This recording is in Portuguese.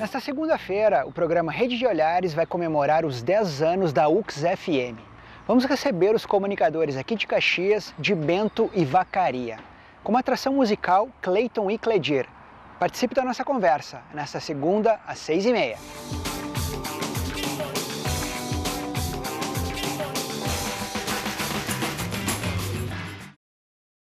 Nesta segunda-feira, o programa Rede de Olhares vai comemorar os 10 anos da UX FM. Vamos receber os comunicadores aqui de Caxias, de Bento e Vacaria. Com uma atração musical, Clayton e Cledir. Participe da nossa conversa, nesta segunda, às seis e meia.